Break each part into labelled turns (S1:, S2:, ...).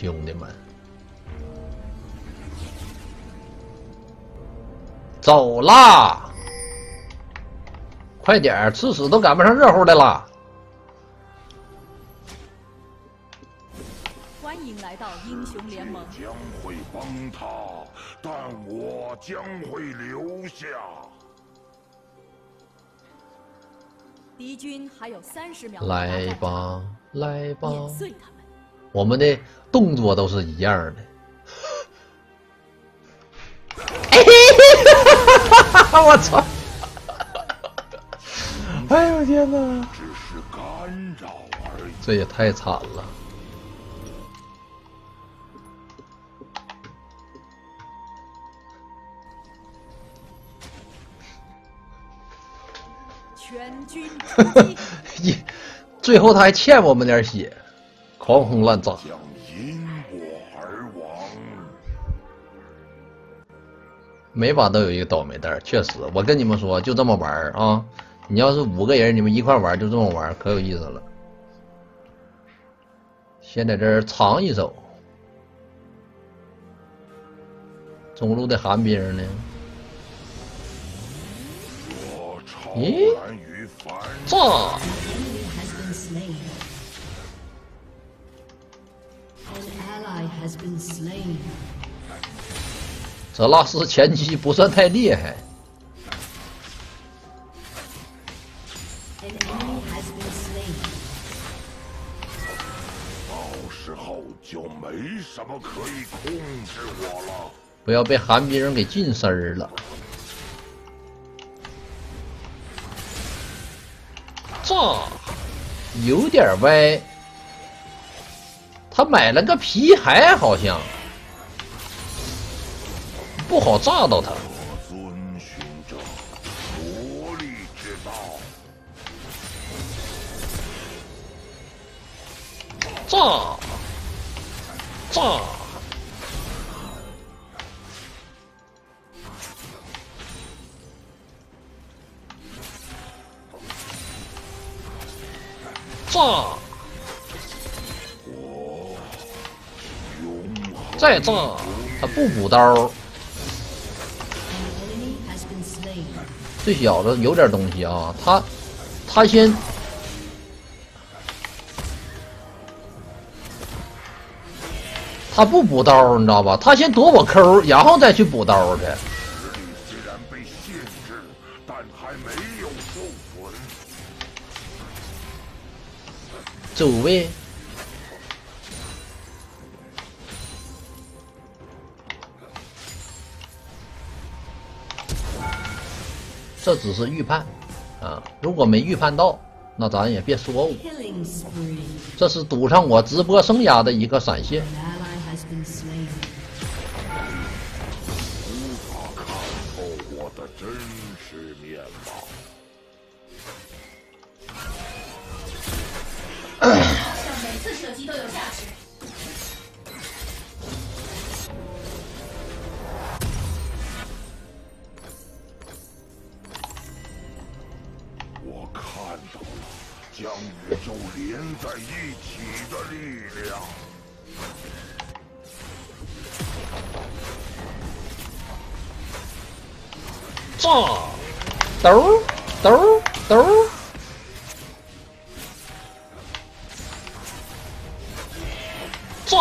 S1: 兄弟们，走啦！快点儿，吃屎都赶不上热乎的啦！
S2: 欢迎来到英雄联盟。
S3: 将会崩塌，但我将会留下。
S2: 敌军还有三十秒。
S1: 来！吧，来吧，
S2: 碾碎他们。
S1: 我们的动作都是一样的。我操！哎呦天哪！
S3: 只是干扰而已。
S1: 这也太惨了。
S2: 全军！
S1: 一，最后他还欠我们点血，狂轰滥炸。
S3: 将因我而亡。
S1: 每把都有一个倒霉蛋儿，确实，我跟你们说，就这么玩儿啊！你要是五个人，你们一块玩儿，就这么玩儿，可有意思了。先在这儿藏一手，中路的寒冰呢？咦炸！泽拉斯前期不算太厉害
S4: been slain.
S3: 到时候就没什么可以控制我了。
S1: 不要被寒冰给近身儿了。炸，有点歪。他买了个皮骸，好像不好炸到他。
S3: 我遵循着魔力之道。
S1: 炸，炸，炸，再炸，他不补刀.这小子有点东西啊，他他先他不补刀，你知道吧？他先躲我 Q，，然后再去补刀去。
S3: 实力虽然被限制，但还没有受损。
S1: 走呗。这只是预判啊，如果没预判到，那咱也别说我。这是赌上我直播生涯的一个闪现。
S3: 无法看透我的真实面貌。将宇宙连在一起的力量。
S1: 炸，兜兜兜，炸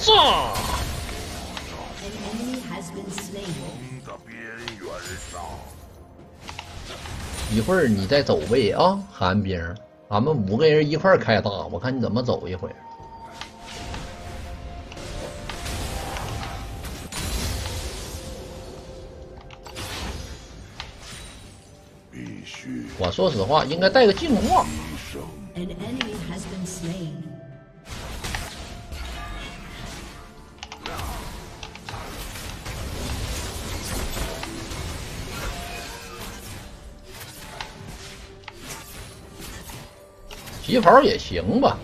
S1: 炸
S4: ，An enemy has been slain.
S3: 风的边缘上，
S1: 一会儿你再走位啊，寒冰，咱们五个人一块儿开大，我看你怎么走一会儿。
S3: 必须
S1: 我说实话，应该带个净化。旗袍也行吧。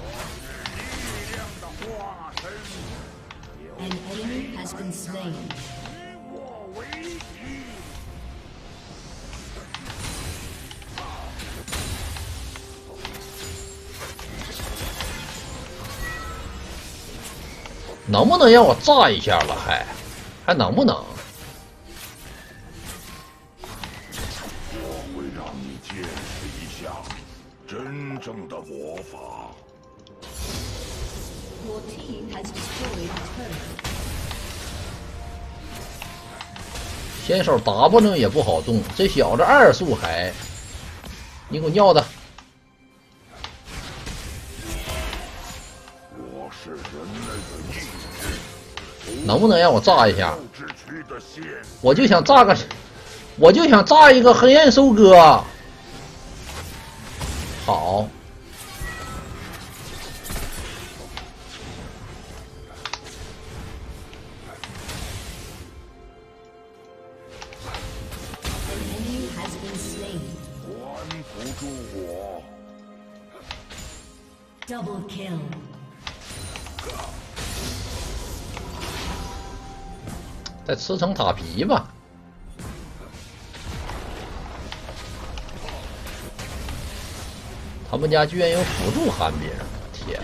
S1: 能不能让我炸一下了？还还能不能？先手 W 也不好中，这小子二速还，你给我尿的！能不能让我炸一下？我就想炸个，我就想炸一个黑暗收割。好，再吃层塔皮吧。他们家居然有辅助寒冰，天！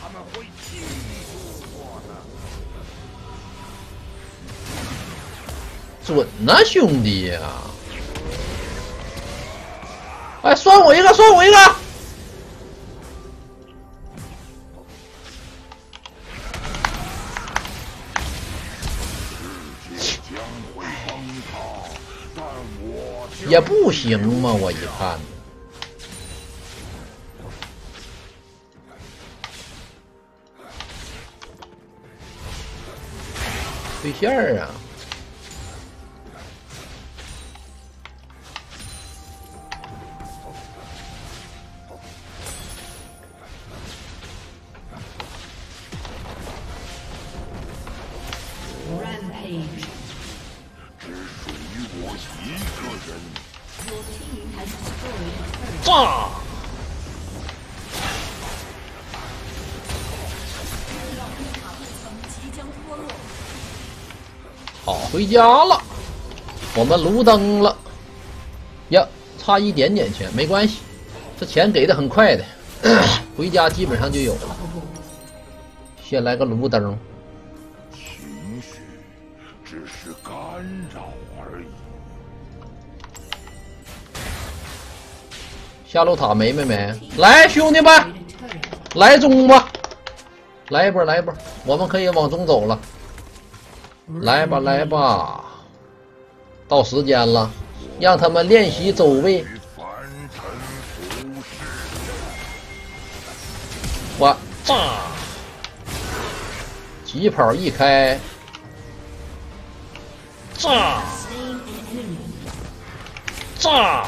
S3: 他们会记住我的。
S1: 准呐、兄弟呀、哎，算我一个，算我一个！也不行嘛，我一看，对线儿啊！回家了，我们卢登了。呀，差一点点钱，没关系，这钱给的很快的，回家基本上就有了。先来个卢登，
S3: 情绪只是干扰而已。
S1: 下路塔没没没？来，兄弟们.来中吧！来一波，来一波，我们可以往中走了。来吧，来吧，到时间了，让他们练习走位。我炸！疾跑一开，炸炸！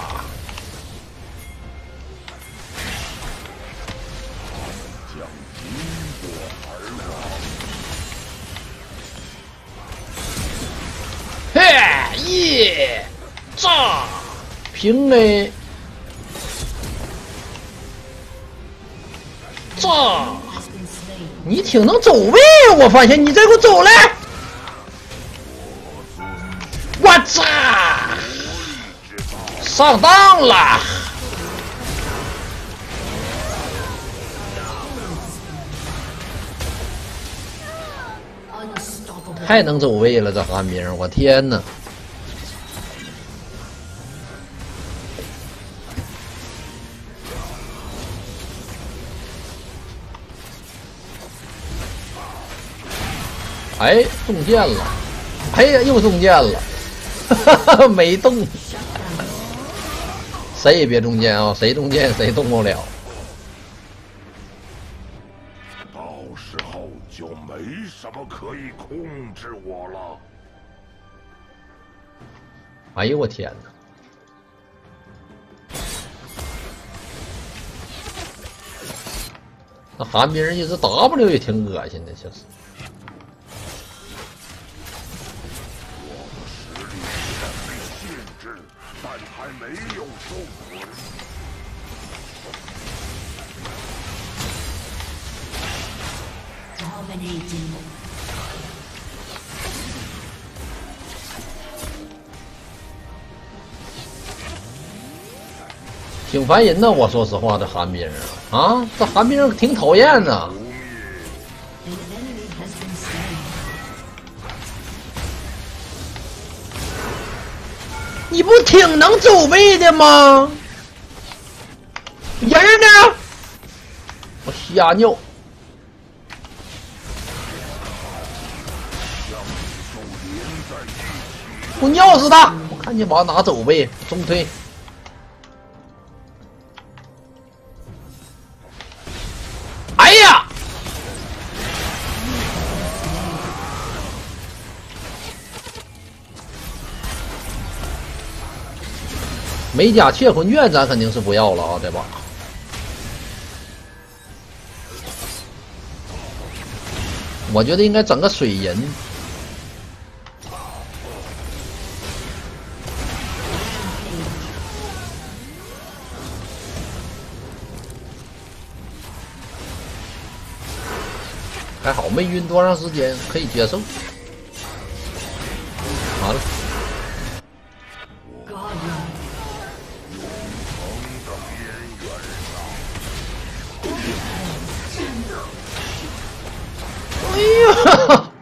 S1: 炸！平 A！炸.你挺能走位啊！我发现你再给我走来！我炸！上当了！太能走位了，这寒冰，我天呐！哎，中箭了！哎呀，又中箭了！哈哈哈，没动。谁也别中箭啊！谁中箭谁动不了。
S3: 到时候就没什么可以控制我了。
S1: 哎呦我天哪！那寒冰一直 W 也挺恶心的，其实。
S3: 没有受损。
S4: Dominating.
S1: 挺烦人的！我说实话，这寒冰啊，啊，这寒冰挺讨厌呐。你不挺能走位的吗？人呢？我瞎尿。我尿死他！我看见往哪走呗，中推。美甲窃魂卷咱肯定是不要了啊，这把？我觉得应该整个水银。还好没晕多长时间，可以接受。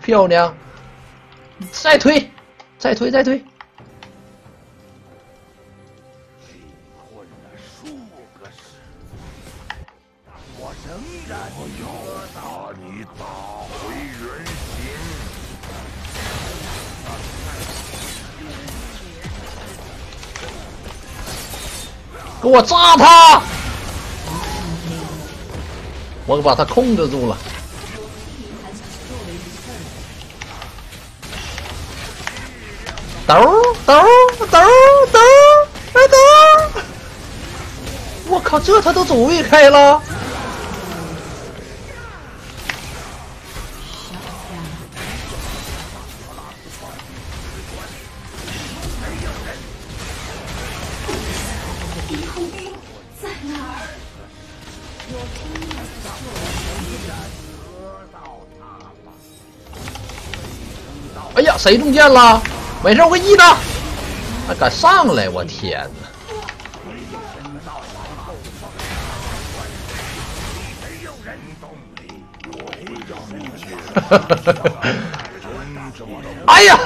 S1: 漂亮！再推，再推，再推。
S3: 我仍然要把你打回原形。
S1: 给我炸他！我把他控制住了。兜兜兜兜哎兜！我靠，这他都走位开了。
S5: 在哪儿？
S1: 哎呀，谁中箭了？没事，我 E 他。还敢上来，我天哪！哎呀！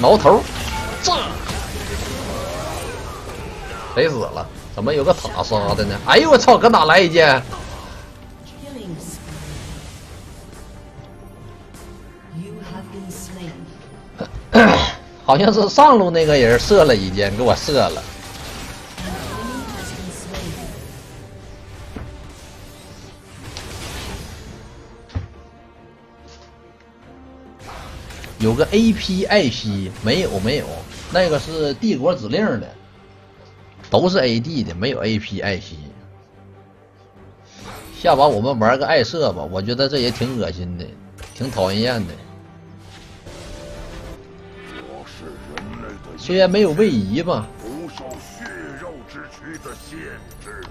S1: 挠头，炸！谁死了？怎么有个塔杀的呢？哎呦我操！搁哪来一箭？好像是上路那个人射了一箭，给我射了。有个 A.P. 艾希没有没有，那个是帝国指令的，都是 A.D. 的，没有 A.P. 艾希。下把我们玩个艾射吧，我觉得这也挺恶心的，挺讨人厌
S3: 的。
S1: 虽然没有位移吧，
S3: 不受血肉之躯的限制。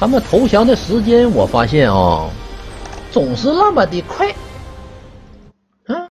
S1: 他们投降的时间我发现啊、总是那么的快。